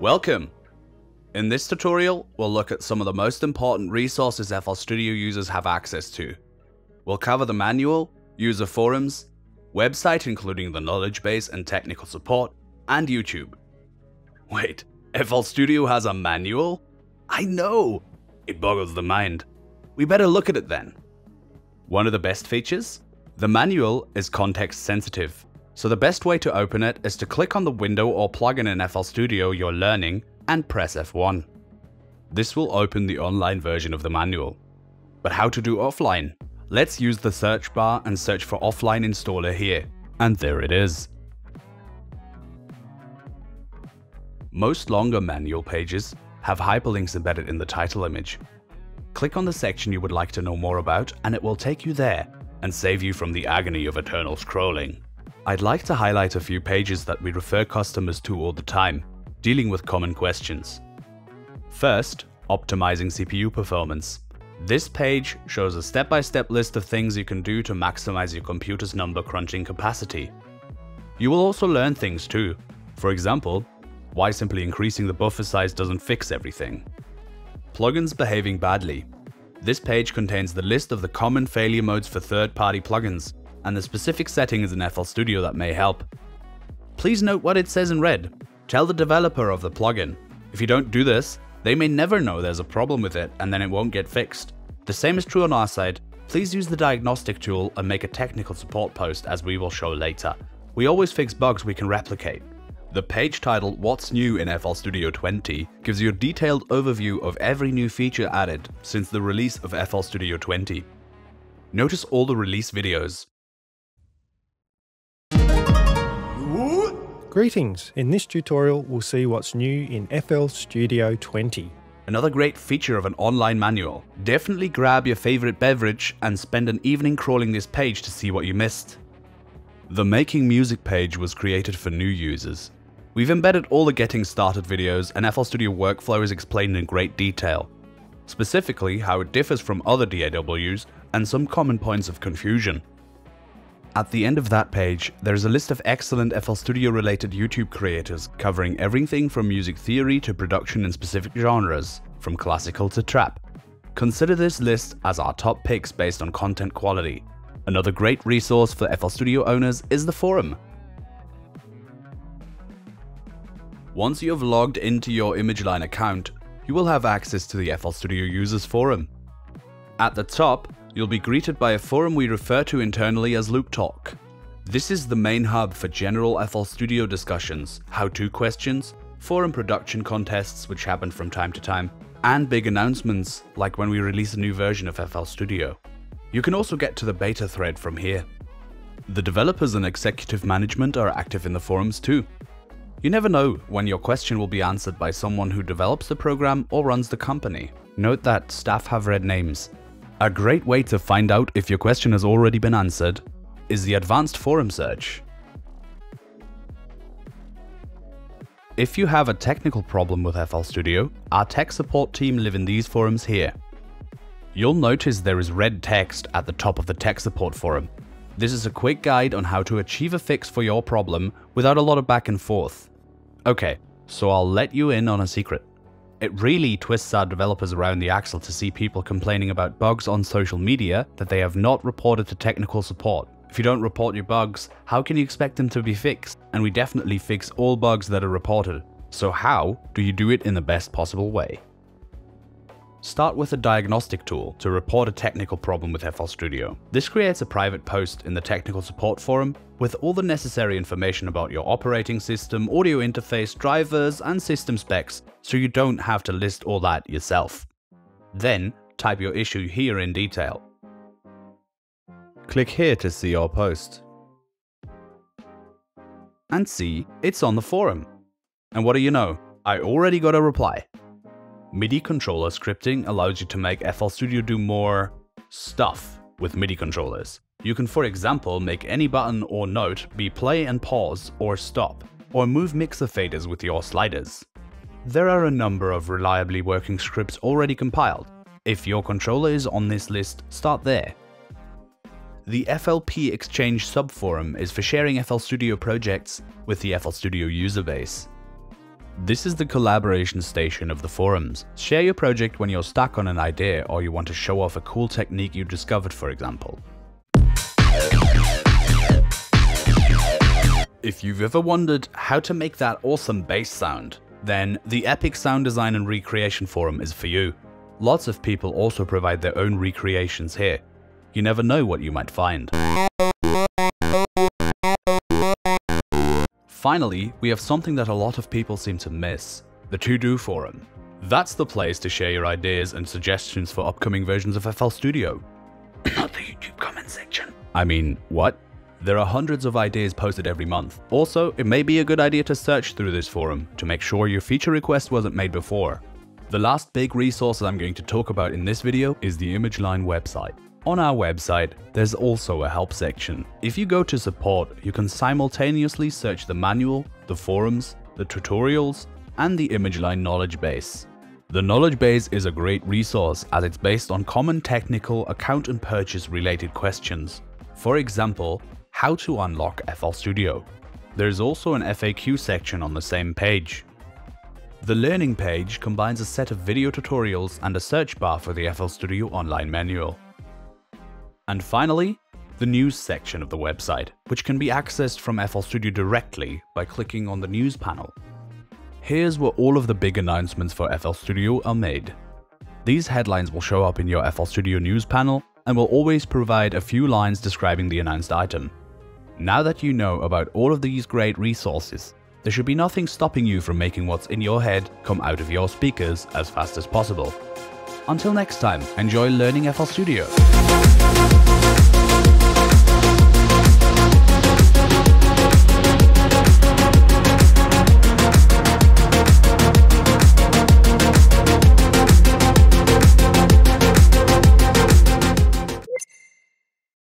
Welcome! In this tutorial, we'll look at some of the most important resources FL Studio users have access to. We'll cover the manual, user forums, website including the knowledge base and technical support, and YouTube. Wait, FL Studio has a manual? I know! It boggles the mind. We better look at it then. One of the best features? The manual is context sensitive, so the best way to open it is to click on the window or plugin in FL Studio you're learning and press F1. This will open the online version of the manual. But how to do offline? Let's use the search bar and search for offline installer here. And there it is. Most longer manual pages have hyperlinks embedded in the title image. Click on the section you would like to know more about and it will take you there and save you from the agony of eternal scrolling. I'd like to highlight a few pages that we refer customers to all the time, dealing with common questions. First, optimizing CPU performance. This page shows a step-by-step -step list of things you can do to maximize your computer's number crunching capacity. You will also learn things too. For example, why simply increasing the buffer size doesn't fix everything. Plugins behaving badly. This page contains the list of the common failure modes for third-party plugins, and the specific settings in FL Studio that may help. Please note what it says in red. Tell the developer of the plugin. If you don't do this, they may never know there's a problem with it and then it won't get fixed. The same is true on our side. Please use the diagnostic tool and make a technical support post as we will show later. We always fix bugs we can replicate. The page titled What's New in FL Studio 20 gives you a detailed overview of every new feature added since the release of FL Studio 20. Notice all the release videos. Greetings! In this tutorial we'll see what's new in FL Studio 20. Another great feature of an online manual. Definitely grab your favorite beverage and spend an evening crawling this page to see what you missed. The Making Music page was created for new users. We've embedded all the getting started videos and FL Studio workflow is explained in great detail. Specifically how it differs from other DAWs and some common points of confusion. At the end of that page, there is a list of excellent FL Studio related YouTube creators covering everything from music theory to production in specific genres, from classical to trap. Consider this list as our top picks based on content quality. Another great resource for FL Studio owners is the forum. Once you have logged into your ImageLine account, you will have access to the FL Studio Users Forum. At the top, you'll be greeted by a forum we refer to internally as Loop Talk. This is the main hub for general FL Studio discussions, how-to questions, forum production contests which happen from time to time, and big announcements like when we release a new version of FL Studio. You can also get to the beta thread from here. The developers and executive management are active in the forums too. You never know when your question will be answered by someone who develops the program or runs the company. Note that staff have red names, a great way to find out if your question has already been answered is the advanced forum search. If you have a technical problem with FL Studio, our tech support team live in these forums here. You'll notice there is red text at the top of the tech support forum. This is a quick guide on how to achieve a fix for your problem without a lot of back and forth. Okay, so I'll let you in on a secret. It really twists our developers around the axle to see people complaining about bugs on social media that they have not reported to technical support. If you don't report your bugs, how can you expect them to be fixed? And we definitely fix all bugs that are reported. So how do you do it in the best possible way? Start with a diagnostic tool to report a technical problem with FL Studio. This creates a private post in the technical support forum with all the necessary information about your operating system, audio interface, drivers, and system specs, so you don't have to list all that yourself. Then, type your issue here in detail. Click here to see your post. And see, it's on the forum. And what do you know? I already got a reply. MIDI controller scripting allows you to make FL Studio do more stuff with MIDI controllers. You can for example make any button or note be play and pause or stop, or move mixer faders with your sliders. There are a number of reliably working scripts already compiled. If your controller is on this list, start there. The FLP Exchange subforum is for sharing FL Studio projects with the FL Studio user base. This is the collaboration station of the forums. Share your project when you're stuck on an idea or you want to show off a cool technique you discovered for example. If you've ever wondered how to make that awesome bass sound, then the Epic Sound Design and Recreation Forum is for you. Lots of people also provide their own recreations here. You never know what you might find. Finally, we have something that a lot of people seem to miss, the To-Do Forum. That's the place to share your ideas and suggestions for upcoming versions of FL Studio. Not the YouTube comment section. I mean, what? There are hundreds of ideas posted every month. Also, it may be a good idea to search through this forum to make sure your feature request wasn't made before. The last big resource that I'm going to talk about in this video is the ImageLine website. On our website, there's also a help section. If you go to support, you can simultaneously search the manual, the forums, the tutorials, and the ImageLine knowledge base. The knowledge base is a great resource as it's based on common technical account and purchase related questions. For example, how to unlock FL Studio. There's also an FAQ section on the same page. The learning page combines a set of video tutorials and a search bar for the FL Studio online manual. And finally, the news section of the website, which can be accessed from FL Studio directly by clicking on the news panel. Here's where all of the big announcements for FL Studio are made. These headlines will show up in your FL Studio news panel and will always provide a few lines describing the announced item. Now that you know about all of these great resources, there should be nothing stopping you from making what's in your head come out of your speakers as fast as possible. Until next time, enjoy learning FL Studio.